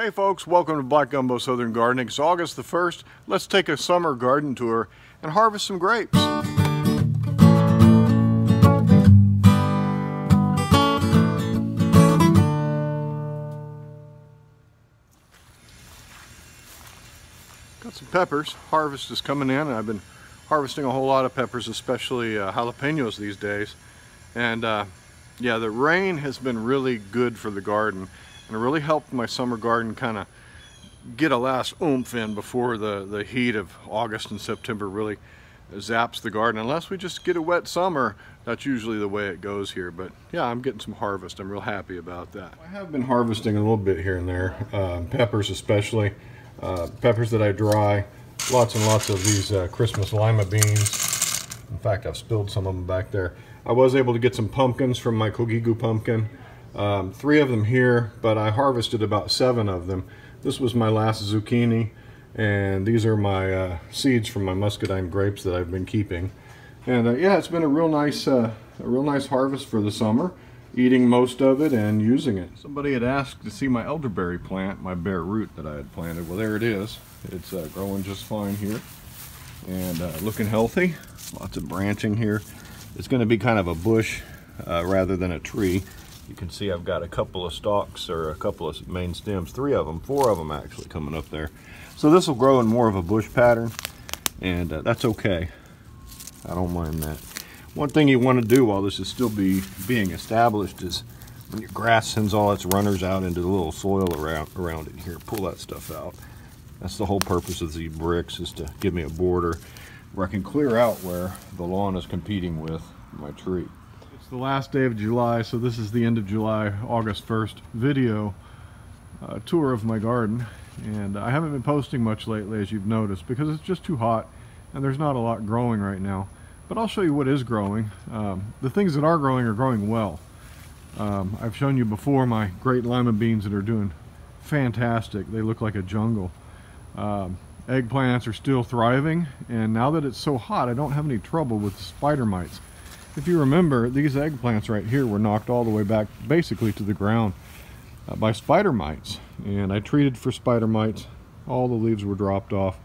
Hey folks, welcome to Black Gumbo Southern Gardening. It's August the 1st. Let's take a summer garden tour and harvest some grapes. Got some peppers. Harvest is coming in and I've been harvesting a whole lot of peppers, especially uh, jalapenos these days. And uh, yeah, the rain has been really good for the garden and it really helped my summer garden kind of get a last oomph in before the, the heat of August and September really zaps the garden. Unless we just get a wet summer, that's usually the way it goes here. But yeah, I'm getting some harvest. I'm real happy about that. I have been harvesting a little bit here and there, uh, peppers especially uh, peppers that I dry, lots and lots of these uh, Christmas lima beans. In fact, I've spilled some of them back there. I was able to get some pumpkins from my Kogiku pumpkin. Um, three of them here, but I harvested about seven of them. This was my last zucchini, and these are my uh, seeds from my muscadine grapes that I've been keeping. And uh, yeah, it's been a real nice, uh, a real nice harvest for the summer eating most of it and using it. Somebody had asked to see my elderberry plant, my bare root that I had planted. Well, there it is. It's uh, growing just fine here and uh, looking healthy. Lots of branching here. It's going to be kind of a bush uh, rather than a tree. You can see I've got a couple of stalks or a couple of main stems, three of them, four of them actually coming up there. So this will grow in more of a bush pattern and uh, that's okay. I don't mind that. One thing you want to do while this is still be being established is when your grass sends all its runners out into the little soil around, around it here, pull that stuff out. That's the whole purpose of these bricks is to give me a border where I can clear out where the lawn is competing with my tree. The last day of July, so this is the end of July, August 1st video uh, tour of my garden. And I haven't been posting much lately, as you've noticed, because it's just too hot and there's not a lot growing right now. But I'll show you what is growing. Um, the things that are growing are growing well. Um, I've shown you before my great lima beans that are doing fantastic. They look like a jungle. Um, eggplants are still thriving and now that it's so hot I don't have any trouble with spider mites. If you remember these eggplants right here were knocked all the way back basically to the ground uh, by spider mites and I treated for spider mites all the leaves were dropped off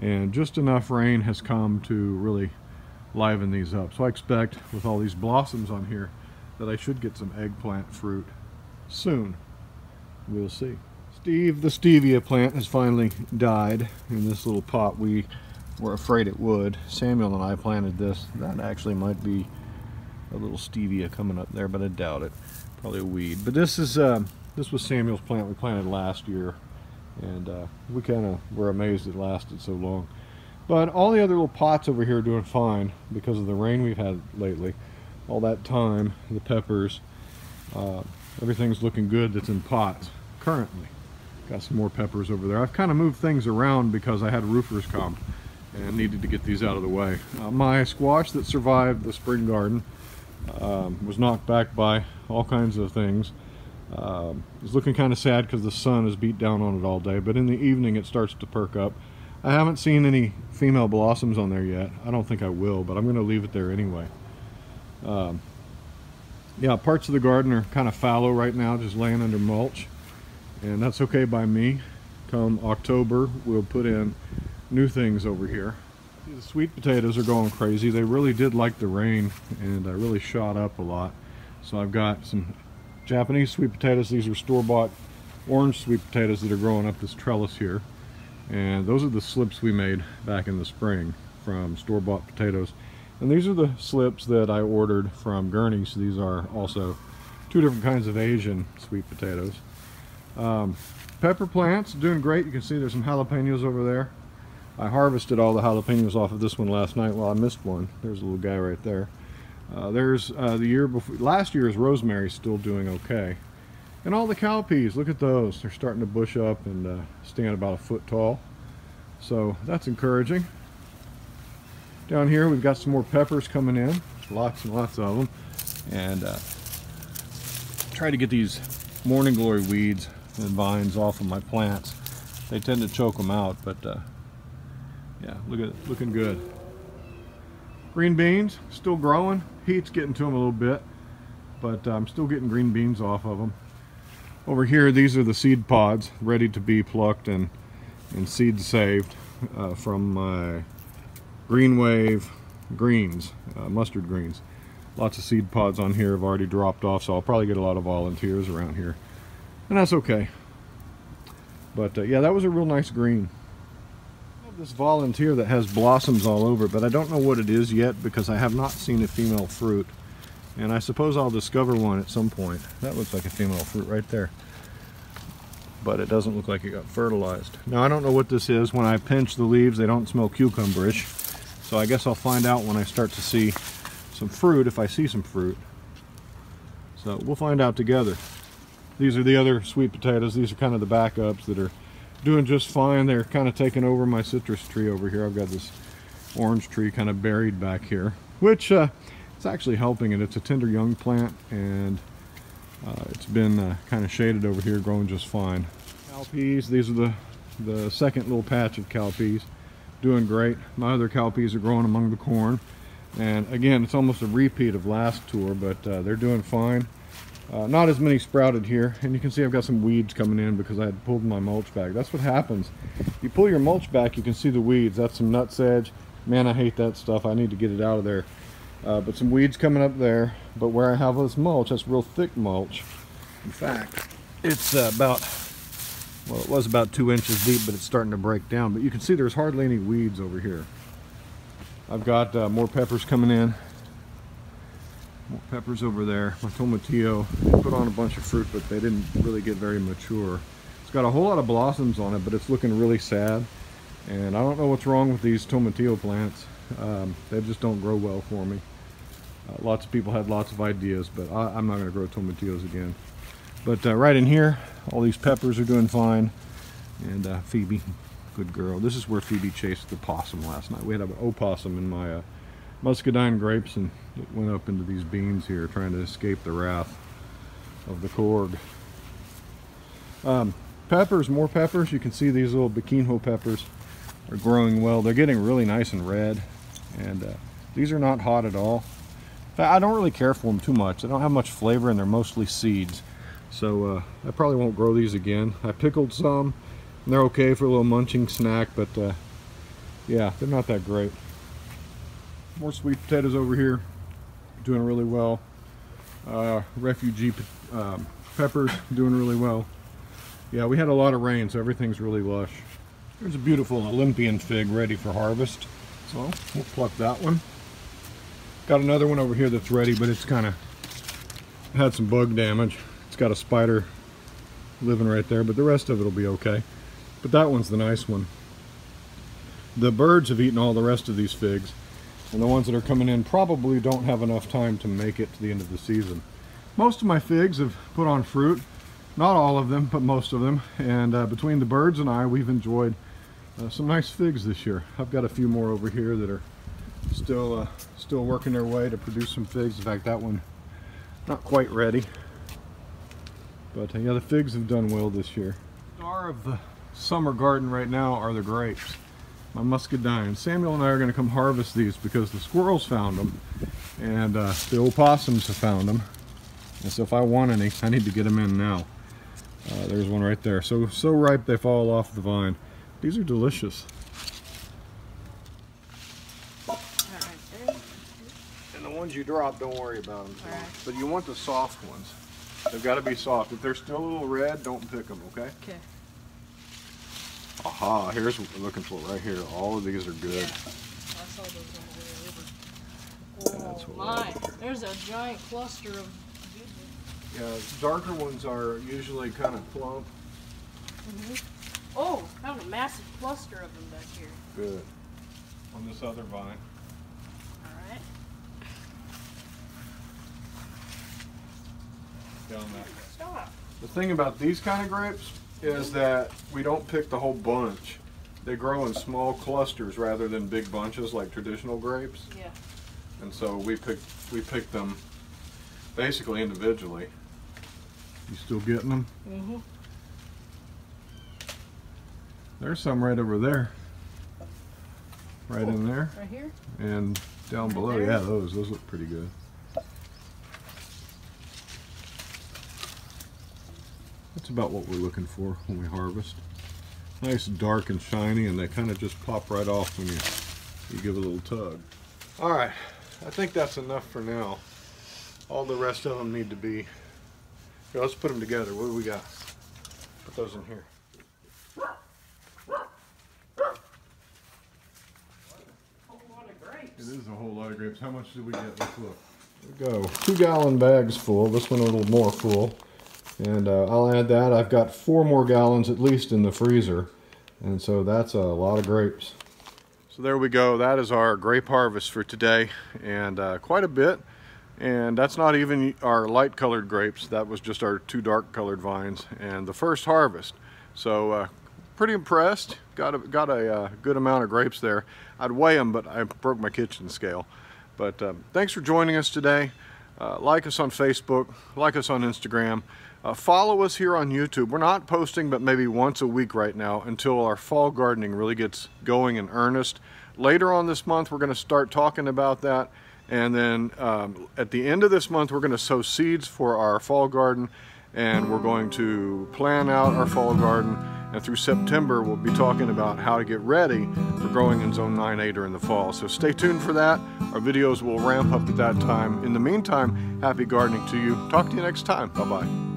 and just enough rain has come to really liven these up. So I expect with all these blossoms on here that I should get some eggplant fruit soon. We'll see. Steve, the stevia plant has finally died in this little pot. We were afraid it would. Samuel and I planted this. That actually might be a little stevia coming up there, but I doubt it. Probably a weed. But this is uh, this was Samuel's plant we planted last year, and uh, we kind of were amazed it lasted so long. But all the other little pots over here are doing fine because of the rain we've had lately. All that time, the peppers, uh, everything's looking good that's in pots currently. Got some more peppers over there. I've kind of moved things around because I had roofers come and needed to get these out of the way. Uh, my squash that survived the spring garden um, was knocked back by all kinds of things. Um, it's looking kind of sad because the sun has beat down on it all day, but in the evening it starts to perk up. I haven't seen any female blossoms on there yet. I don't think I will, but I'm going to leave it there anyway. Um, yeah, parts of the garden are kind of fallow right now, just laying under mulch. And that's okay by me. Come October, we'll put in new things over here. The sweet potatoes are going crazy. They really did like the rain, and I really shot up a lot. So I've got some Japanese sweet potatoes. These are store-bought orange sweet potatoes that are growing up this trellis here and those are the slips we made back in the spring from store-bought potatoes and these are the slips that I ordered from Gurney's these are also two different kinds of Asian sweet potatoes um, pepper plants doing great you can see there's some jalapenos over there I harvested all the jalapenos off of this one last night well I missed one there's a little guy right there uh, there's uh, the year before last year's rosemary still doing okay and all the cowpeas, look at those. They're starting to bush up and uh, stand about a foot tall. So that's encouraging. Down here we've got some more peppers coming in. Lots and lots of them. And uh, try to get these morning glory weeds and vines off of my plants. They tend to choke them out, but uh, yeah, look at looking good. Green beans, still growing. Heat's getting to them a little bit, but uh, I'm still getting green beans off of them. Over here, these are the seed pods ready to be plucked and, and seed saved uh, from my Green Wave greens, uh, mustard greens. Lots of seed pods on here have already dropped off, so I'll probably get a lot of volunteers around here. And that's okay. But uh, yeah, that was a real nice green. This volunteer that has blossoms all over, but I don't know what it is yet because I have not seen a female fruit. And I suppose I'll discover one at some point. That looks like a female fruit right there. But it doesn't look like it got fertilized. Now I don't know what this is. When I pinch the leaves, they don't smell cucumberish. So I guess I'll find out when I start to see some fruit, if I see some fruit. So we'll find out together. These are the other sweet potatoes. These are kind of the backups that are doing just fine. They're kind of taking over my citrus tree over here. I've got this orange tree kind of buried back here, which uh, it's actually helping it. It's a tender young plant and uh, it's been uh, kind of shaded over here, growing just fine. Cowpeas, these are the, the second little patch of cowpeas. Doing great. My other cowpeas are growing among the corn. And again, it's almost a repeat of last tour, but uh, they're doing fine. Uh, not as many sprouted here, and you can see I've got some weeds coming in because I had pulled my mulch back. That's what happens. You pull your mulch back, you can see the weeds. That's some nutsedge. Man, I hate that stuff. I need to get it out of there. Uh, but some weeds coming up there. But where I have this mulch, that's real thick mulch. In fact, it's uh, about, well, it was about two inches deep, but it's starting to break down. But you can see there's hardly any weeds over here. I've got uh, more peppers coming in. Peppers over there. My tomatillo put on a bunch of fruit, but they didn't really get very mature. It's got a whole lot of blossoms on it, but it's looking really sad. And I don't know what's wrong with these tomatillo plants. Um, they just don't grow well for me. Uh, lots of people had lots of ideas, but I, am not going to grow tomatillos again. But uh, right in here, all these peppers are doing fine. And uh, Phoebe, good girl. This is where Phoebe chased the possum last night. We had an opossum in my uh, muscadine grapes and it went up into these beans here trying to escape the wrath of the korg. Um, peppers, more peppers. You can see these little Biquinho peppers are growing well. They're getting really nice and red. And uh, these are not hot at all. I don't really care for them too much. They don't have much flavor and they're mostly seeds. So uh, I probably won't grow these again. I pickled some and they're okay for a little munching snack, but uh, yeah, they're not that great. More sweet potatoes over here, doing really well. Uh, refugee um, peppers, doing really well. Yeah, we had a lot of rain, so everything's really lush. there's a beautiful Olympian fig ready for harvest. So we'll pluck that one. Got another one over here that's ready, but it's kind of had some bug damage. It's got a spider living right there, but the rest of it will be okay. But that one's the nice one. The birds have eaten all the rest of these figs, and the ones that are coming in probably don't have enough time to make it to the end of the season. Most of my figs have put on fruit, not all of them, but most of them, and uh, between the birds and I, we've enjoyed uh, some nice figs this year. I've got a few more over here that are still uh, still working their way to produce some figs. In fact, that one not quite ready. But uh, yeah, the figs have done well this year. Star of the summer garden right now are the grapes. My muscadine. Samuel and I are going to come harvest these because the squirrels found them and uh, the opossums have found them. And so if I want any, I need to get them in now. Uh, there's one right there. So, so ripe they fall off the vine. These are delicious. And the ones you drop, don't worry about them. Right. But you want the soft ones. They've got to be soft. If they're still a little red, don't pick them, okay? Okay. Aha, here's what we're looking for right here. All of these are good. Yeah. I saw those on the way over. Oh my, there's a giant cluster of Yeah, darker ones are usually kind of plump. Mm -hmm. Oh, found a massive cluster of them back here. Good. On this other vine. Alright. Down that. Stop. The thing about these kind of grapes is that we don't pick the whole bunch. They grow in small clusters rather than big bunches like traditional grapes. Yeah. And so we pick we pick them basically individually. You still getting them? Mm-hmm. There's some right over there. Right oh, in there. Right here? And down right below, there. yeah, those those look pretty good. That's about what we're looking for when we harvest. Nice dark and shiny and they kind of just pop right off when you, you give a little tug. All right, I think that's enough for now. All the rest of them need to be, here, let's put them together. What do we got? Put those in here. It is a whole lot of grapes. How much did we get? Let's look. There we go. Two gallon bags full. This one a little more full. And uh, I'll add that. I've got four more gallons at least in the freezer. And so that's a lot of grapes. So there we go. That is our grape harvest for today. And uh, quite a bit. And that's not even our light colored grapes. That was just our two dark colored vines. And the first harvest. So uh, pretty impressed. Got a, got a uh, good amount of grapes there. I'd weigh them, but I broke my kitchen scale. But um, thanks for joining us today. Uh, like us on Facebook, like us on Instagram. Uh, follow us here on YouTube. We're not posting but maybe once a week right now until our fall gardening really gets going in earnest. Later on this month, we're going to start talking about that. And then um, at the end of this month, we're going to sow seeds for our fall garden and we're going to plan out our fall garden and through September, we'll be talking about how to get ready for growing in Zone 9A during the fall. So stay tuned for that. Our videos will ramp up at that time. In the meantime, happy gardening to you. Talk to you next time. Bye-bye.